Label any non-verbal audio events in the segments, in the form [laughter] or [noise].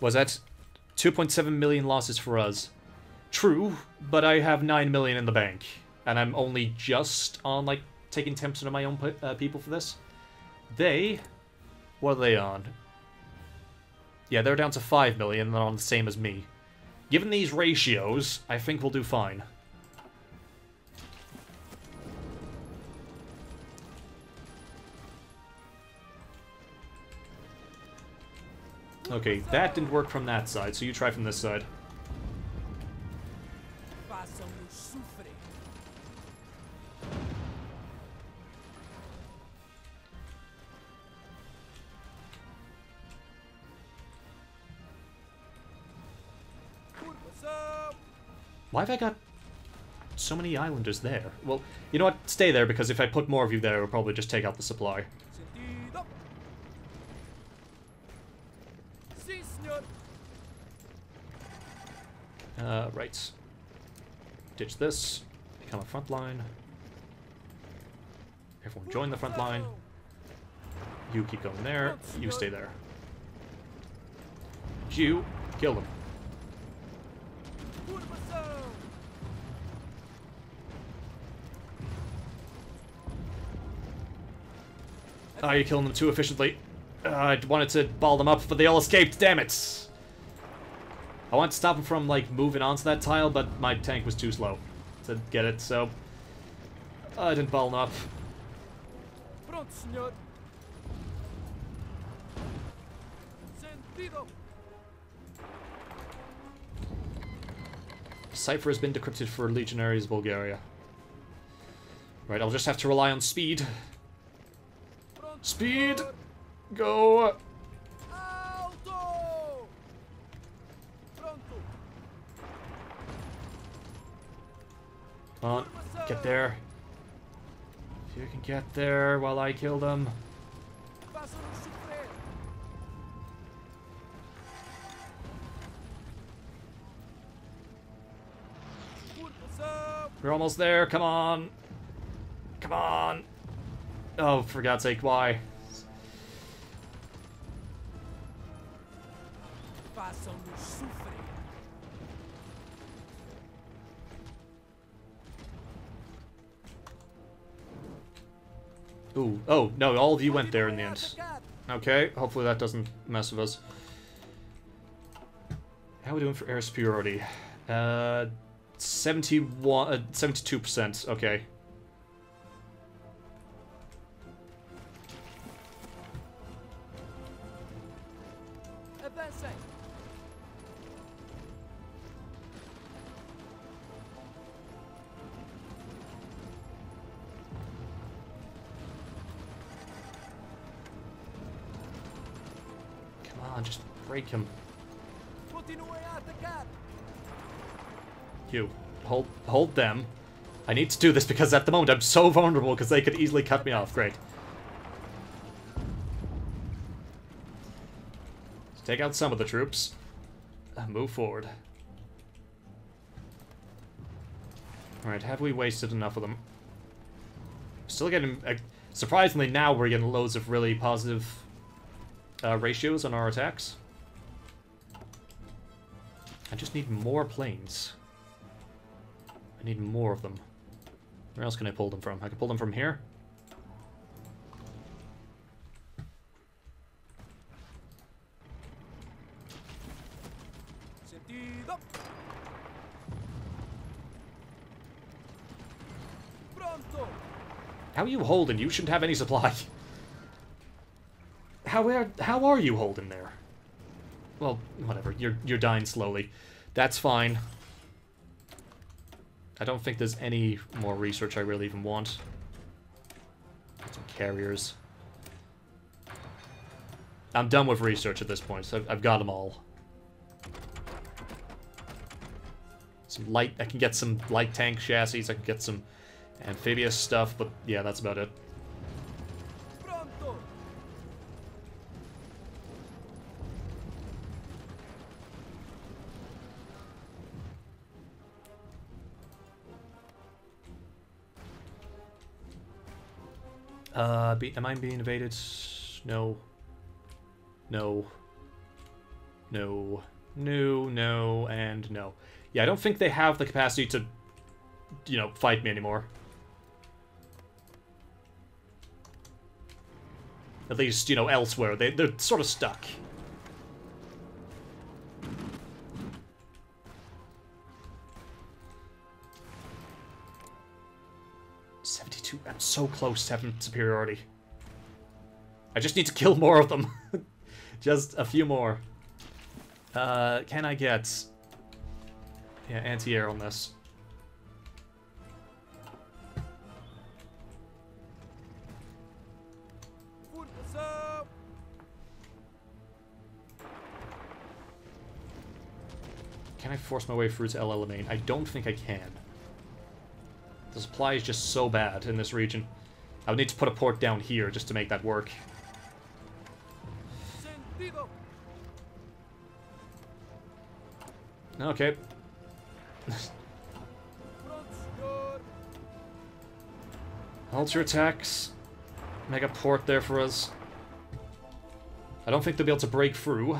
Was that 2.7 million losses for us? True, but I have 9 million in the bank. And I'm only just on, like, taking 10% of my own uh, people for this. They... What are they on? Yeah, they're down to 5 million, on the same as me. Given these ratios, I think we'll do fine. Okay, that didn't work from that side, so you try from this side. Why have I got so many islanders there? Well, you know what? Stay there, because if I put more of you there, it'll probably just take out the supply. Uh, right. Ditch this. Become a front line. Everyone join the front line. You keep going there. You stay there. You kill them. Oh, you're killing them too efficiently. Uh, I wanted to ball them up, but they all escaped. Damn it! I wanted to stop him from, like, moving onto that tile, but my tank was too slow to get it, so... Uh, I didn't ball up. Cipher has been decrypted for Legionaries Bulgaria. Right, I'll just have to rely on speed. Speed! Go! Come on, get there. If you can get there while I kill them. We're almost there, come on. Come on. Oh, for God's sake, why? Ooh, oh, no, all of you went there in the end. Okay, hopefully that doesn't mess with us. How are we doing for air superiority? Uh, 71, uh, 72%, okay. Him. You. Hold, hold them. I need to do this because at the moment I'm so vulnerable because they could easily cut me off. Great. Let's take out some of the troops. And move forward. Alright, have we wasted enough of them? Still getting... Uh, surprisingly, now we're getting loads of really positive uh, ratios on our attacks. I just need more planes. I need more of them. Where else can I pull them from? I can pull them from here? How are you holding? You shouldn't have any supply. [laughs] How are, how are you holding there? Well, whatever. You're you're dying slowly. That's fine. I don't think there's any more research I really even want. Some carriers. I'm done with research at this point, so I've got them all. Some light, I can get some light tank chassis, I can get some amphibious stuff, but yeah, that's about it. Uh, be, am I being invaded? No. No. No. No, no, and no. Yeah, I don't think they have the capacity to, you know, fight me anymore. At least, you know, elsewhere. They, they're sort of stuck. I'm so close to having superiority. I just need to kill more of them. [laughs] just a few more. Uh, can I get... Yeah, anti-air on this. Can I force my way through to El Alamein? I don't think I can. The supply is just so bad in this region. I would need to put a port down here just to make that work. Okay. Your attacks. Make a port there for us. I don't think they'll be able to break through.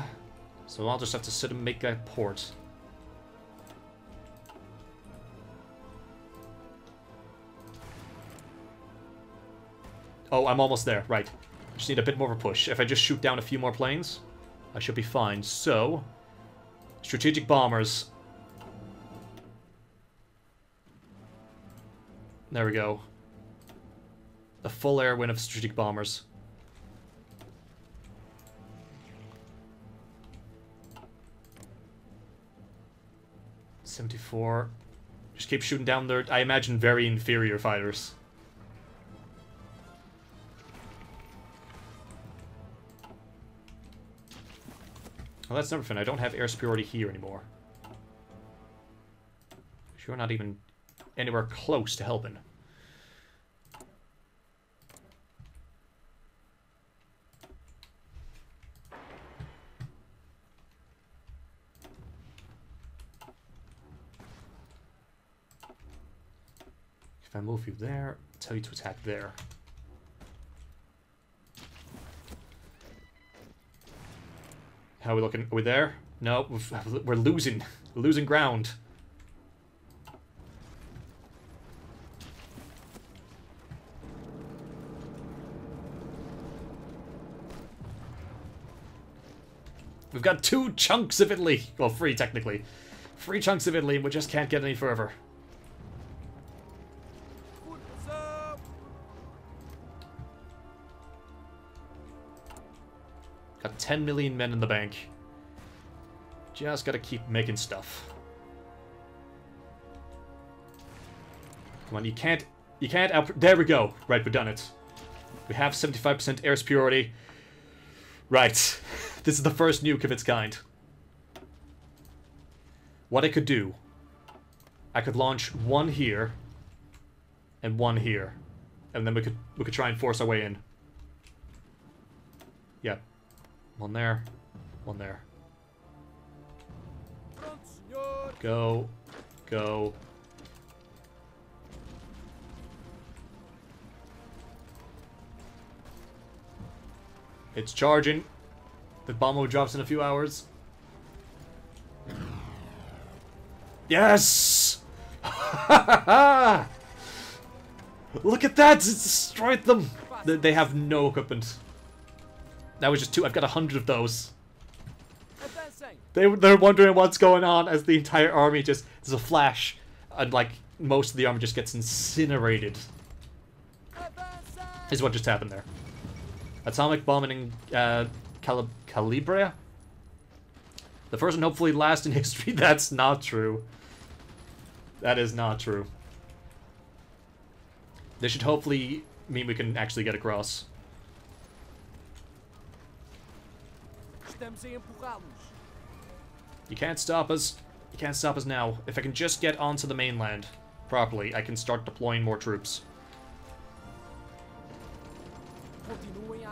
So I'll just have to sit and make a port. Oh, I'm almost there. Right. Just need a bit more of a push. If I just shoot down a few more planes, I should be fine. So, strategic bombers. There we go. A full air win of strategic bombers. Seventy-four. Just keep shooting down their, I imagine, very inferior fighters. Well, that's never fun. I don't have air superiority here anymore. You're not even anywhere close to helping. If I move you there, tell you to attack there. How are we looking? Are we there? No, we're losing. We're losing ground. We've got two chunks of Italy. Well, three, technically. Three chunks of Italy, and we just can't get any further. 10 million men in the bank. Just gotta keep making stuff. Come on, you can't... You can't out... There we go. Right, we've done it. We have 75% air superiority. Right. [laughs] this is the first nuke of its kind. What I could do... I could launch one here... And one here. And then we could we could try and force our way in. Yep. One there. One there. Go. Go. It's charging. The bomb drops in a few hours. Yes! [laughs] Look at that! It destroyed them! They have no equipment. That was just two. I've got a hundred of those. They, they're wondering what's going on as the entire army just... There's a flash, and like, most of the army just gets incinerated. Is what just happened there. Atomic bombing in uh, Calib Calabria? The first and hopefully last in [laughs] history. That's not true. That is not true. This should hopefully mean we can actually get across. You can't stop us. You can't stop us now. If I can just get onto the mainland properly, I can start deploying more troops.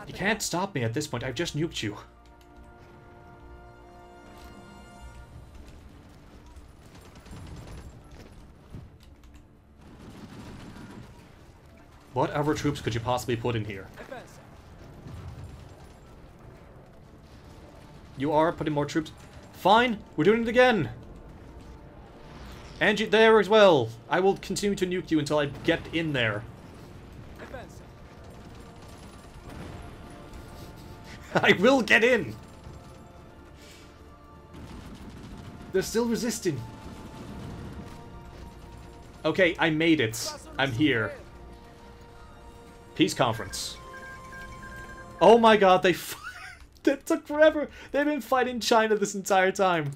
You can't stop me at this point. I've just nuked you. What other troops could you possibly put in here? You are putting more troops? Fine, we're doing it again. And you there as well. I will continue to nuke you until I get in there. [laughs] I will get in! They're still resisting. Okay, I made it. I'm here. Peace conference. Oh my god, they [laughs] That took forever! They've been fighting China this entire time.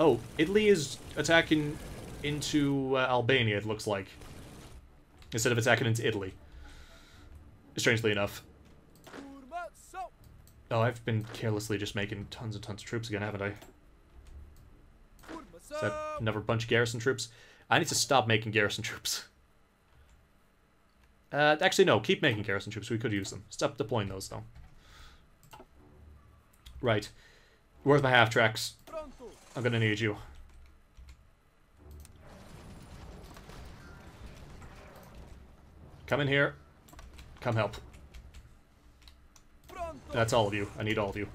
Oh, Italy is attacking into uh, Albania, it looks like. Instead of attacking into Italy. Strangely enough. Oh, I've been carelessly just making tons and tons of troops again, haven't I? Is that another bunch of garrison troops? I need to stop making garrison troops. [laughs] Uh, actually, no. Keep making garrison troops. We could use them. Stop deploying those, though. Right. Where's my half-tracks? I'm gonna need you. Come in here. Come help. That's all of you. I need all of you.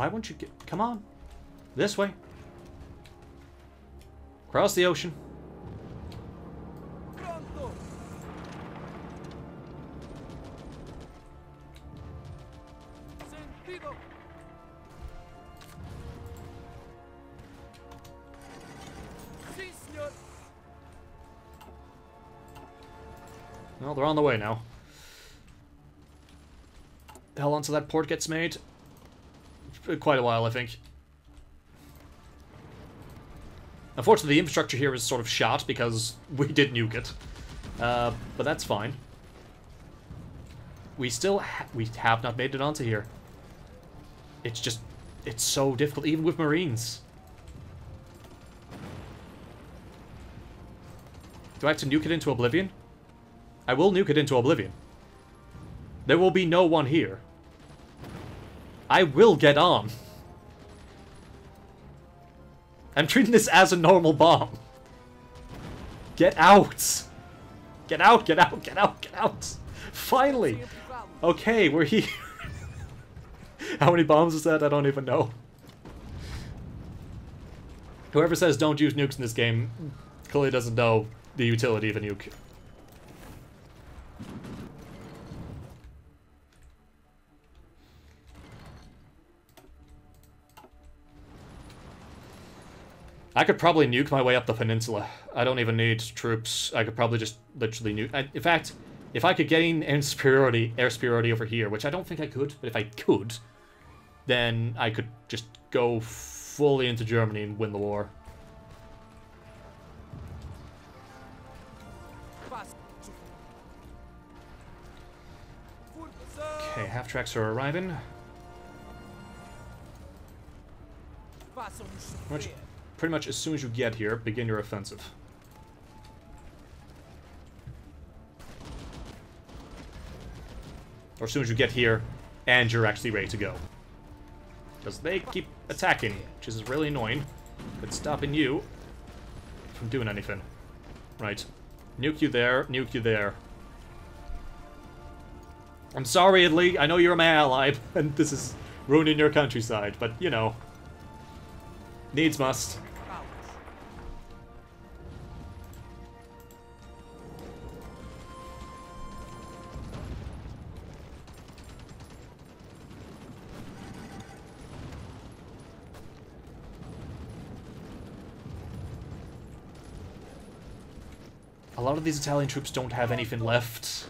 Why won't you get... Come on. This way. Cross the ocean. Well, they're on the way now. Hell until that port gets made quite a while, I think. Unfortunately, the infrastructure here is sort of shot because [laughs] we did nuke it. Uh, but that's fine. We still ha we have not made it onto here. It's just, it's so difficult, even with Marines. Do I have to nuke it into oblivion? I will nuke it into oblivion. There will be no one here. I will get on. I'm treating this as a normal bomb. Get out! Get out, get out, get out, get out! Finally! Okay, we're here. [laughs] How many bombs is that? I don't even know. Whoever says don't use nukes in this game clearly doesn't know the utility of a nuke. I could probably nuke my way up the peninsula. I don't even need troops. I could probably just literally nuke. I, in fact, if I could gain [laughs] air superiority, air superiority over here, which I don't think I could, but if I could, then I could just go fully into Germany and win the war. Okay, half tracks are arriving. Pretty much as soon as you get here, begin your offensive. Or as soon as you get here, and you're actually ready to go. Because they keep attacking, which is really annoying. But stopping you from doing anything. Right. Nuke you there, nuke you there. I'm sorry, Italy. I know you're my ally, [laughs] and this is ruining your countryside, but, you know. Needs must. A lot of these Italian troops don't have anything left.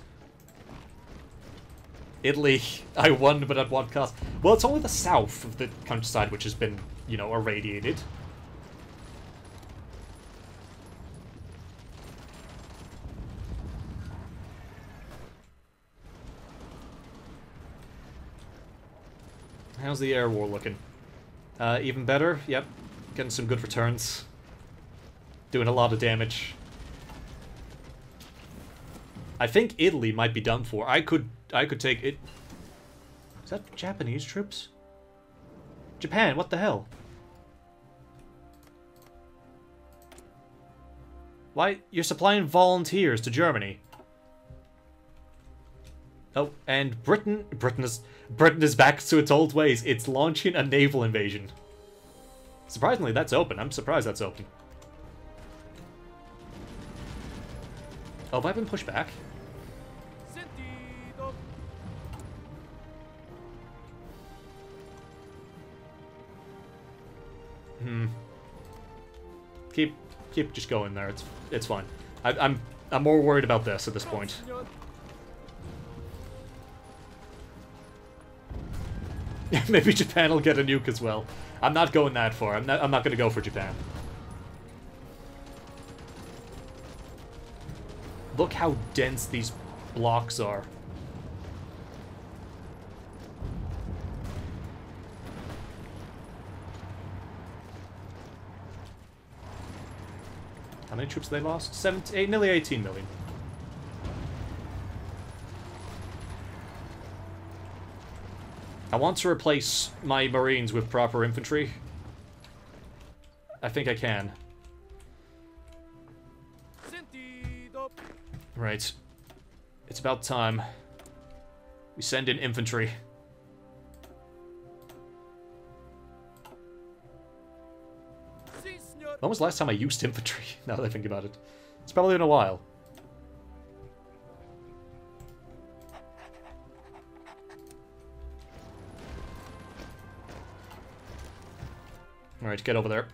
Italy, [laughs] I won, but at what cost? Well, it's only the south of the countryside which has been, you know, irradiated. How's the air war looking? Uh, even better? Yep. Getting some good returns. Doing a lot of damage. I think Italy might be done for. I could I could take it. Is that Japanese troops? Japan, what the hell? Why? You're supplying volunteers to Germany. Oh, and Britain... Britain is... Britain is back to its old ways. It's launching a naval invasion. Surprisingly, that's open. I'm surprised that's open. Oh, have I been pushed back? Keep, keep just going there. It's, it's fine. I, I'm, I'm more worried about this at this point. [laughs] Maybe Japan will get a nuke as well. I'm not going that far. I'm not, I'm not going to go for Japan. Look how dense these blocks are. Many troops they lost? Seven, eight, nearly 18 million. I want to replace my marines with proper infantry. I think I can. Right. It's about time. We send in infantry. When was the last time I used infantry, [laughs] now that I think about it? It's probably been a while. Alright, get over there.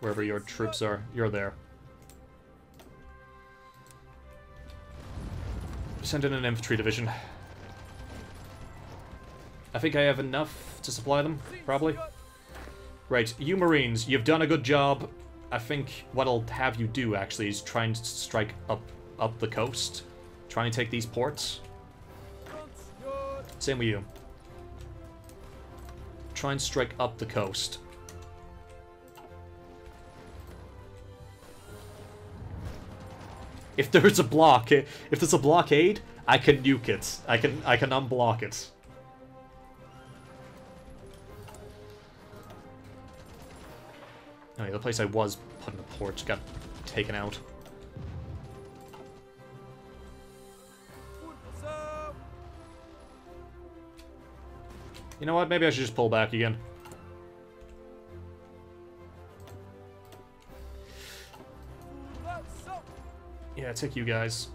Wherever your troops are, you're there. Send in an infantry division. I think I have enough to supply them, probably. Right, you Marines, you've done a good job. I think what I'll have you do, actually, is try and strike up, up the coast. Try and take these ports. Same with you. Try and strike up the coast. If there's a block, if there's a blockade, I can nuke it. I can I can unblock it. Yeah, the place I was putting a porch got taken out. You know what? Maybe I should just pull back again. Yeah, take you guys.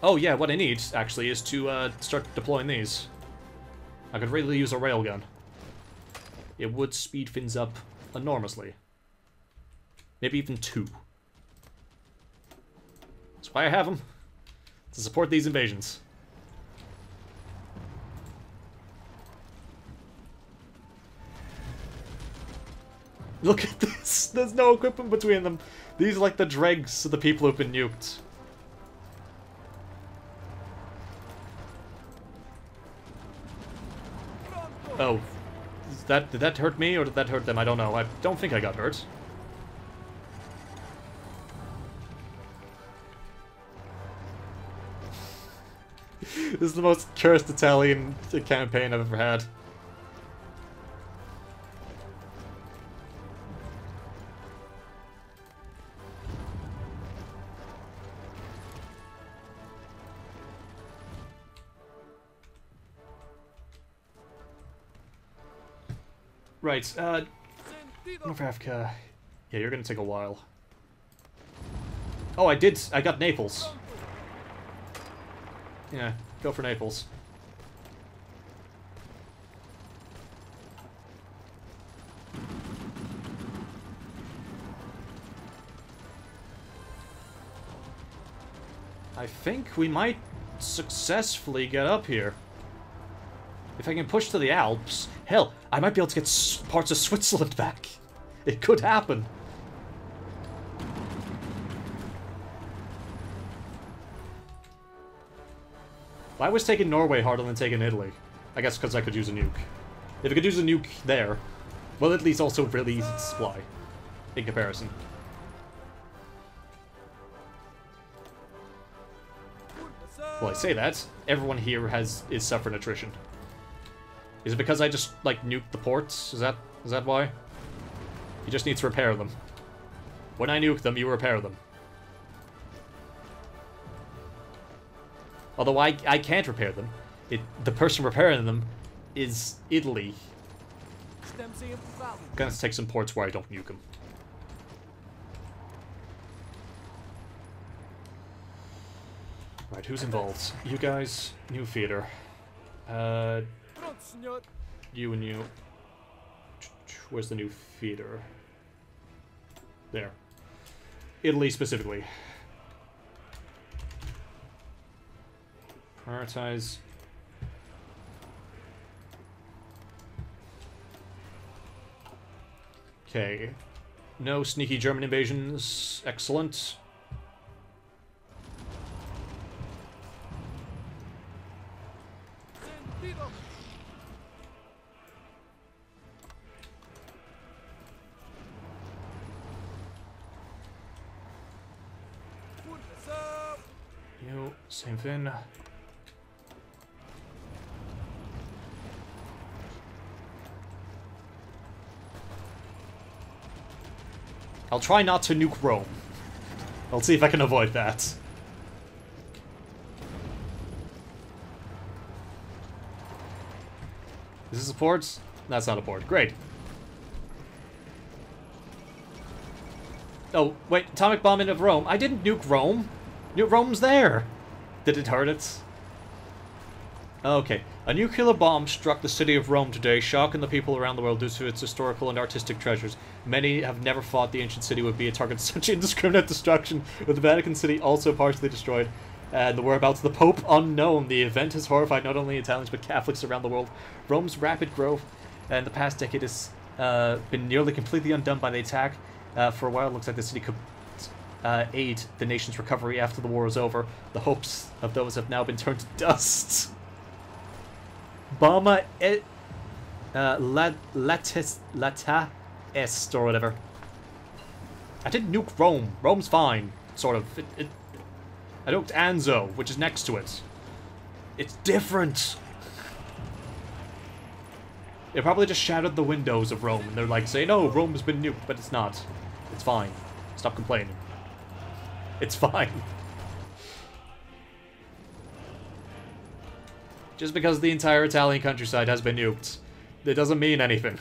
Oh yeah, what I need, actually, is to uh, start deploying these. I could really use a railgun. It would speed things up enormously. Maybe even two. That's why I have them. To support these invasions. Look at [laughs] this! There's no equipment between them. These are like the dregs of the people who've been nuked. Oh. That, did that hurt me or did that hurt them? I don't know. I don't think I got hurt. [laughs] this is the most cursed Italian campaign I've ever had. Right, uh, North Africa. Yeah, you're gonna take a while. Oh, I did. I got Naples. Yeah, go for Naples. I think we might successfully get up here. If I can push to the Alps, hell, I might be able to get parts of Switzerland back. It could happen. Why was taking Norway harder than taking Italy? I guess because I could use a nuke. If I could use a nuke there, well, at least also really easy to supply. in comparison. Well, I say that. Everyone here has is suffering attrition. Is it because I just, like, nuked the ports? Is that is that why? You just need to repair them. When I nuke them, you repair them. Although I, I can't repair them. It The person repairing them is Italy. Gonna take some ports where I don't nuke them. Right, who's involved? You guys, new theater. Uh, you and you. Where's the new feeder? There. Italy specifically. Prioritize. Okay. No sneaky German invasions. Excellent. You, same thing. I'll try not to nuke Rome. I'll see if I can avoid that. Is this a port? That's not a port. Great. Oh, wait. Atomic bombing of Rome. I didn't nuke Rome. Rome's there. Did it hurt it? Okay. A nuclear bomb struck the city of Rome today, shocking the people around the world due to its historical and artistic treasures. Many have never thought the ancient city would be a target of [laughs] such indiscriminate destruction, with the Vatican City also partially destroyed. And the whereabouts of the Pope unknown. The event has horrified not only Italians but Catholics around the world. Rome's rapid growth in the past decade has uh, been nearly completely undone by the attack. Uh, for a while, it looks like the city could uh, aid the nation's recovery after the war is over. The hopes of those have now been turned to dust. [laughs] Bama et uh, la, latis, lata est or whatever. I didn't nuke Rome. Rome's fine, sort of. It, it, I nuked Anzio, which is next to it. It's different. It probably just shattered the windows of Rome, and they're like saying, "No, Rome's been nuked," but it's not. It's fine. Stop complaining. It's fine. Just because the entire Italian countryside has been nuked, it doesn't mean anything.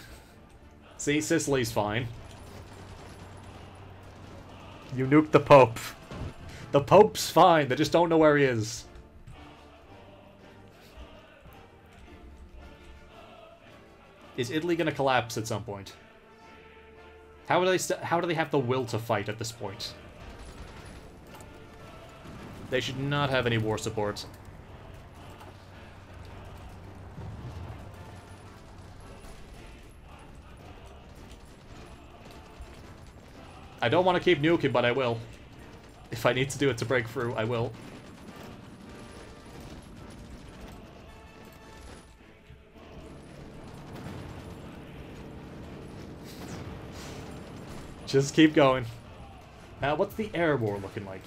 See, Sicily's fine. You nuked the Pope. The Pope's fine, they just don't know where he is. Is Italy gonna collapse at some point? How do they how do they have the will to fight at this point? They should not have any war support. I don't want to keep nuking, but I will. If I need to do it to break through, I will. Just keep going. Uh, what's the air war looking like?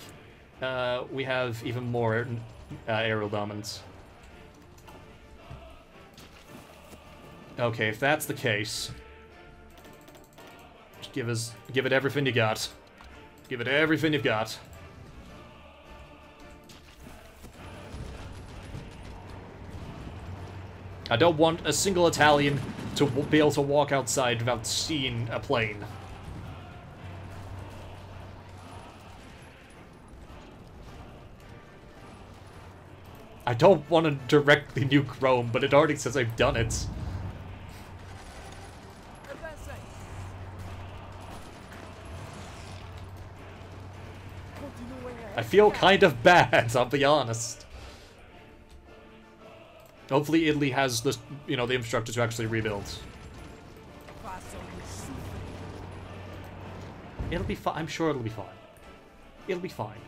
Uh, we have even more uh, aerial dominance. Okay, if that's the case, give us, give it everything you got. Give it everything you've got. I don't want a single Italian to be able to walk outside without seeing a plane. I don't want to directly nuke Rome, but it already says I've done it. Feel kind of bad, [laughs] I'll be honest. Hopefully Italy has the, you know, the infrastructure to actually rebuild. It'll be fine. I'm sure it'll be fine. It'll be fine.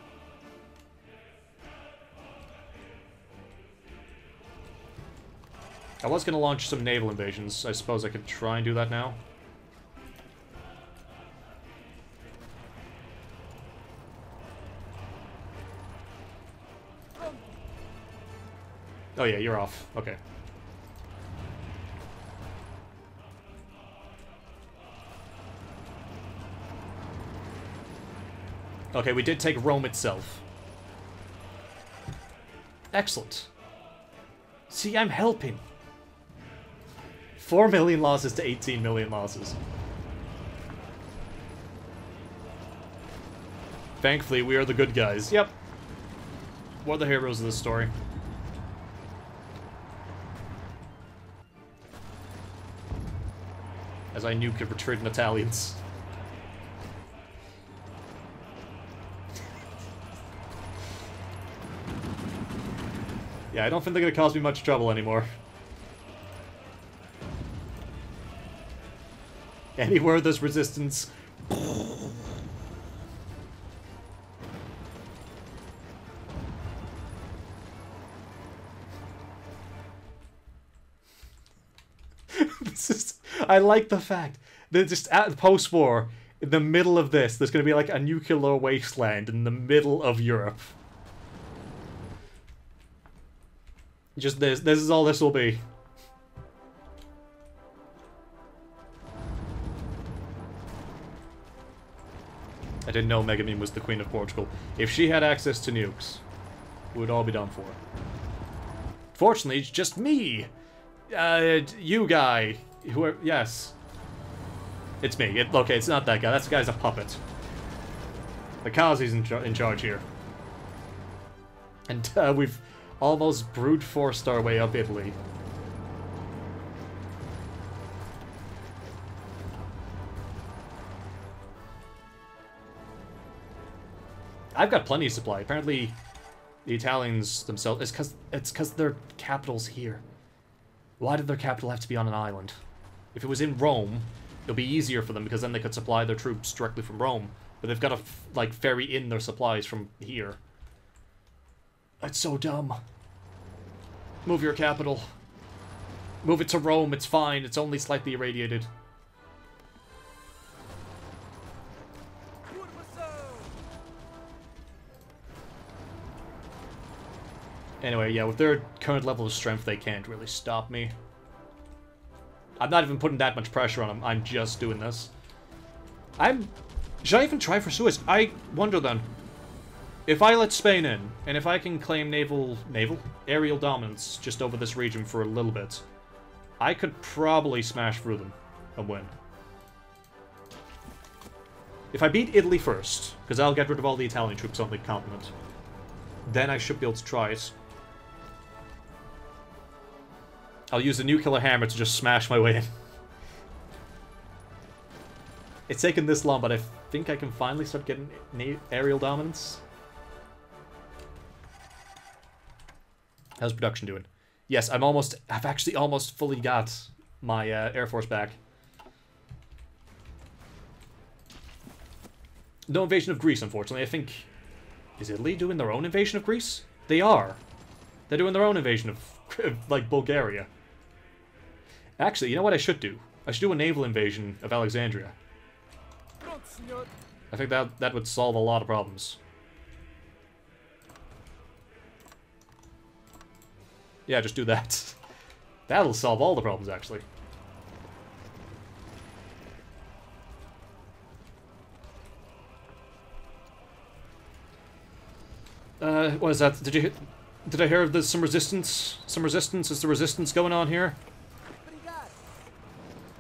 I was going to launch some naval invasions. I suppose I could try and do that now. Oh yeah, you're off. Okay. Okay, we did take Rome itself. Excellent. See, I'm helping. 4 million losses to 18 million losses. Thankfully, we are the good guys. Yep. We're the heroes of this story. As I nuke retreating Italians. Yeah, I don't think they're gonna cause me much trouble anymore. [laughs] Anywhere there's resistance. I like the fact that just at post-war, in the middle of this, there's going to be like a nuclear wasteland in the middle of Europe. Just this. This is all this will be. I didn't know Megamine was the Queen of Portugal. If she had access to nukes, we would all be done for. Fortunately, it's just me! Uh, you guy. Who are, yes. It's me. It, okay, it's not that guy. That guy's a puppet. The Kazi's in, in charge here. And uh, we've almost brute forced our way up Italy. I've got plenty of supply. Apparently, the Italians themselves... It's because it's because their capital's here. Why did their capital have to be on an island? If it was in Rome, it'll be easier for them because then they could supply their troops directly from Rome. But they've got to, like, ferry in their supplies from here. That's so dumb. Move your capital. Move it to Rome, it's fine. It's only slightly irradiated. Anyway, yeah, with their current level of strength, they can't really stop me. I'm not even putting that much pressure on them. I'm just doing this. I'm... Should I even try for Suez? I wonder then. If I let Spain in, and if I can claim naval... Naval? Aerial dominance just over this region for a little bit, I could probably smash through them and win. If I beat Italy first, because I'll get rid of all the Italian troops on the continent, then I should be able to try it. I'll use the nuclear hammer to just smash my way in. It's taken this long, but I think I can finally start getting aerial dominance. How's production doing? Yes, I'm almost... I've actually almost fully got my uh, Air Force back. No invasion of Greece, unfortunately. I think... Is Italy doing their own invasion of Greece? They are. They're doing their own invasion of, like, Bulgaria. Actually, you know what I should do? I should do a naval invasion of Alexandria. I think that that would solve a lot of problems. Yeah, just do that. [laughs] That'll solve all the problems, actually. Uh, what is that? Did you... Did I hear there's some resistance? Some resistance? Is the resistance going on here?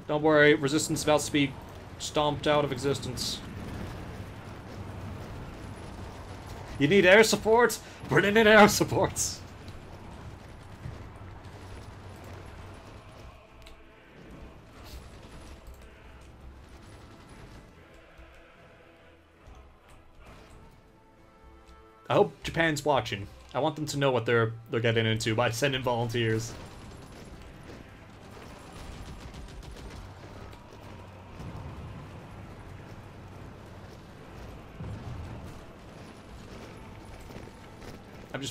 Don't worry, resistance about to be stomped out of existence. You need air support? Bring in air supports! I hope Japan's watching. I want them to know what they're they're getting into by sending volunteers.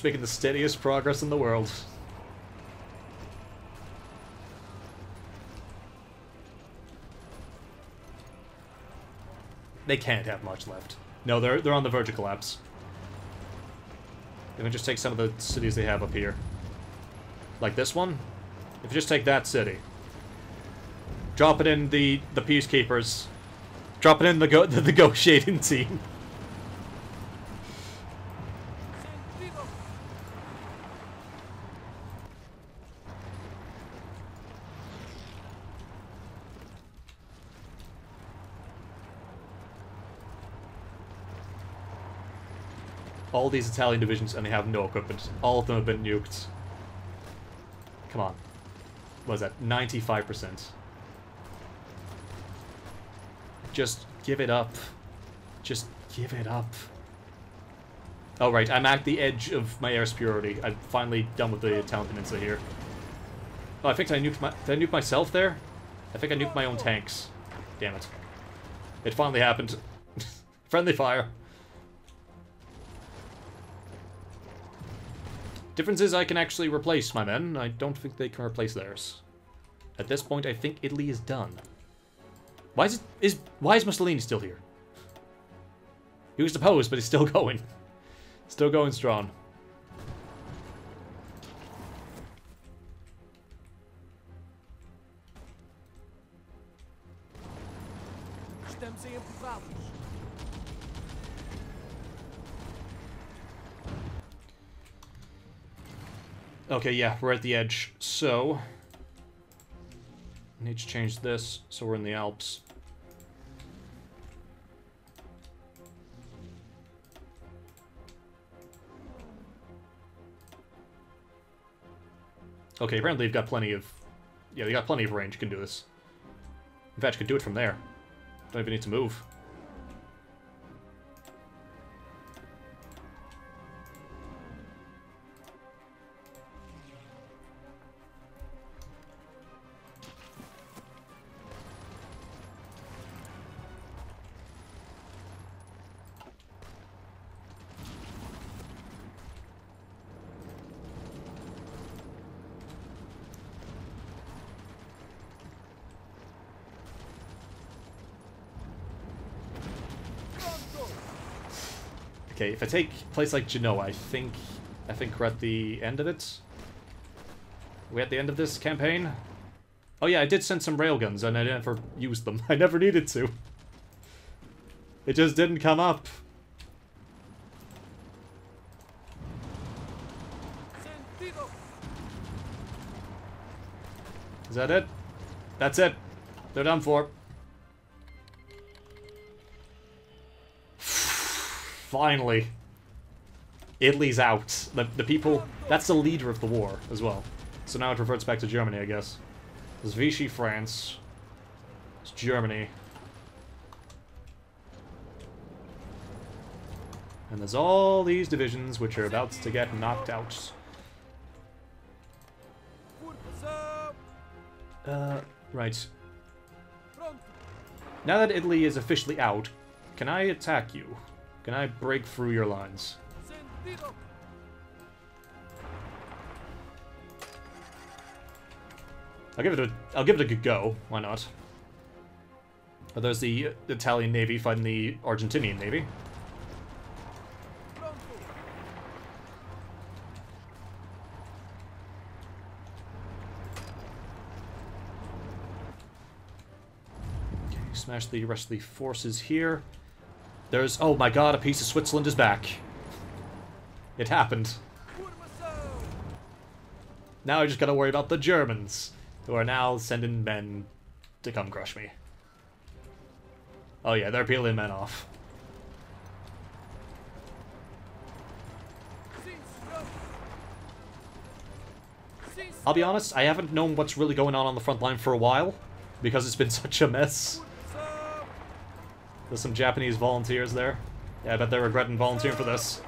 Just making the steadiest progress in the world. They can't have much left. No, they're they're on the verge of collapse. Let me just take some of the cities they have up here. like this one, if you just take that city, drop it in the the peacekeepers, drop it in the go [laughs] the negotiating team. All these Italian divisions and they have no equipment. All of them have been nuked. Come on. What is that? 95%. Just give it up. Just give it up. Oh, right. I'm at the edge of my air superiority. I'm finally done with the Italian peninsula here. Oh, I think I nuked my... Did I nuke myself there? I think I nuked my own tanks. Damn it. It finally happened. [laughs] Friendly fire. Difference is I can actually replace my men. I don't think they can replace theirs. At this point, I think Italy is done. Why is it is why is Mussolini still here? He was deposed, but he's still [laughs] going. Still going strong. Okay, yeah, we're at the edge. So, I need to change this so we're in the Alps. Okay, apparently they've got plenty of... Yeah, they got plenty of range. You can do this. In fact, you can do it from there. Don't even need to move. If I take a place like Genoa, I think I think we're at the end of it. Are we at the end of this campaign? Oh yeah, I did send some railguns and I never used them. [laughs] I never needed to. It just didn't come up. Is that it? That's it. They're done for. Finally. Italy's out. The, the people... That's the leader of the war, as well. So now it reverts back to Germany, I guess. There's Vichy, France. It's Germany. And there's all these divisions which are about to get knocked out. Uh, right. Now that Italy is officially out, can I attack you? Can I break through your lines? I'll give it a I'll give it a good go. Why not? But there's the Italian Navy fighting the Argentinian Navy. Okay, smash the rest of the forces here. There's, oh my god, a piece of Switzerland is back. It happened. Now I just gotta worry about the Germans, who are now sending men to come crush me. Oh yeah, they're peeling men off. I'll be honest, I haven't known what's really going on on the front line for a while, because it's been [laughs] such a mess. There's some Japanese volunteers there. Yeah, I bet they're regretting volunteering for this.